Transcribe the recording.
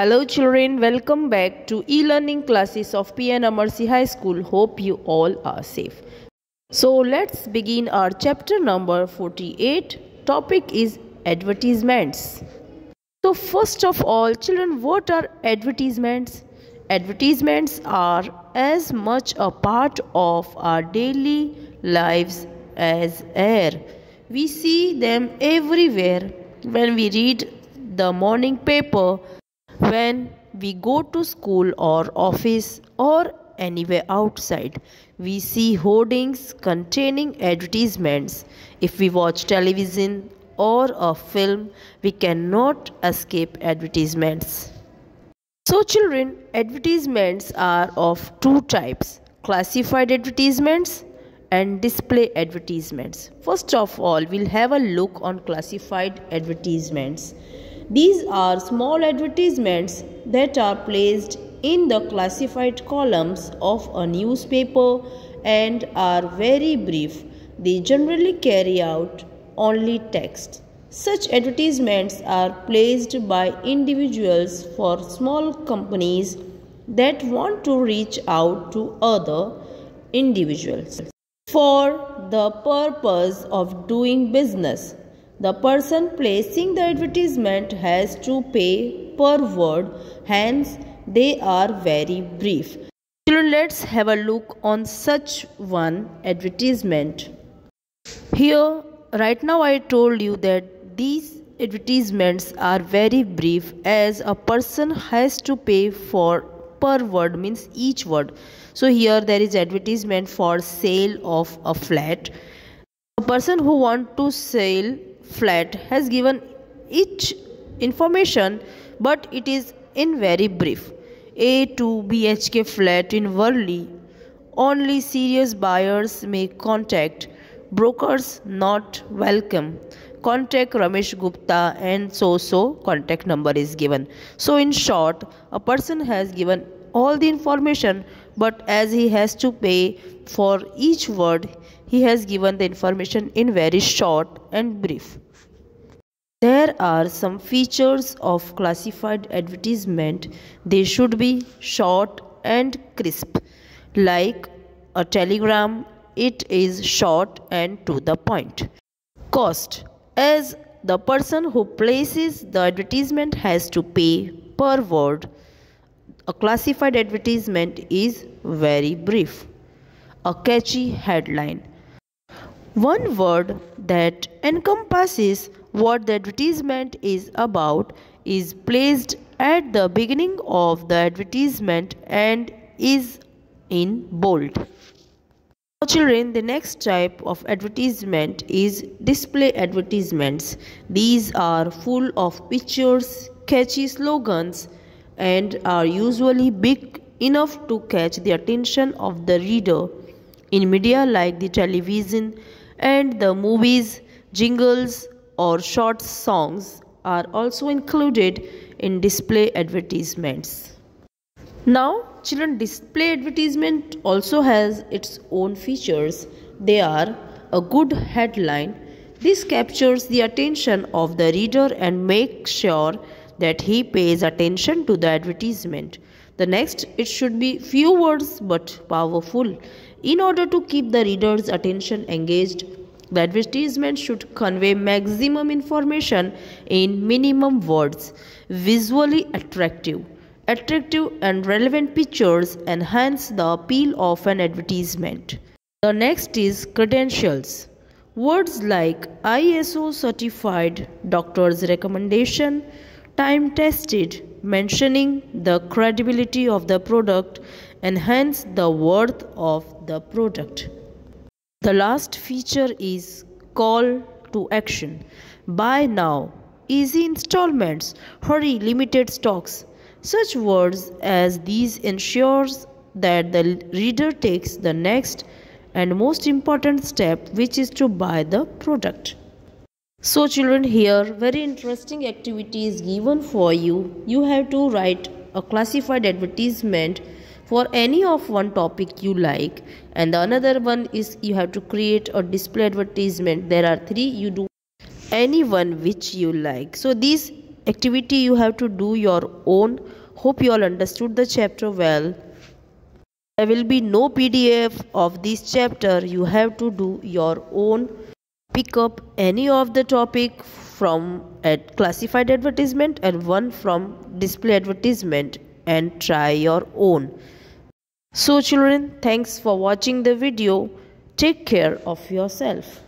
Hello children, welcome back to e-learning classes of PN Amersey High School. Hope you all are safe. So let's begin our chapter number 48. Topic is advertisements. So first of all, children, what are advertisements? Advertisements are as much a part of our daily lives as air. We see them everywhere when we read the morning paper when we go to school or office or anywhere outside, we see hoardings containing advertisements. If we watch television or a film, we cannot escape advertisements. So, children, advertisements are of two types classified advertisements and display advertisements. First of all, we'll have a look on classified advertisements. These are small advertisements that are placed in the classified columns of a newspaper and are very brief. They generally carry out only text. Such advertisements are placed by individuals for small companies that want to reach out to other individuals for the purpose of doing business. The person placing the advertisement has to pay per word, hence, they are very brief. Children, let's have a look on such one advertisement. Here, right now, I told you that these advertisements are very brief as a person has to pay for per word means each word so here there is advertisement for sale of a flat a person who want to sell flat has given each information but it is in very brief. A 2 BHK flat in Worli. Only serious buyers may contact. Brokers not welcome. Contact Ramesh Gupta and so so contact number is given. So in short, a person has given all the information but as he has to pay for each word he has given the information in very short and brief. There are some features of classified advertisement. They should be short and crisp. Like a telegram, it is short and to the point. Cost as the person who places the advertisement has to pay per word. A classified advertisement is very brief. A catchy headline one word that encompasses what the advertisement is about is placed at the beginning of the advertisement and is in bold. Now children, the next type of advertisement is display advertisements. These are full of pictures, catchy slogans and are usually big enough to catch the attention of the reader. In media like the television, and the movies, jingles, or short songs are also included in display advertisements. Now, children display advertisement also has its own features. They are a good headline. This captures the attention of the reader and makes sure that he pays attention to the advertisement. The next, it should be few words but powerful. In order to keep the reader's attention engaged, the advertisement should convey maximum information in minimum words. Visually attractive. Attractive and relevant pictures enhance the appeal of an advertisement. The next is credentials. Words like ISO certified, doctor's recommendation, time tested, mentioning the credibility of the product enhance the worth of the product. The last feature is call to action. Buy now, easy installments, hurry limited stocks. Such words as these ensures that the reader takes the next and most important step which is to buy the product. So children here very interesting activity is given for you. You have to write a classified advertisement for any of one topic you like. And the another one is you have to create a display advertisement. There are three. You do any one which you like. So these activity you have to do your own. Hope you all understood the chapter well. There will be no pdf of this chapter. You have to do your own pick up any of the topic from a classified advertisement and one from display advertisement and try your own. So children thanks for watching the video. Take care of yourself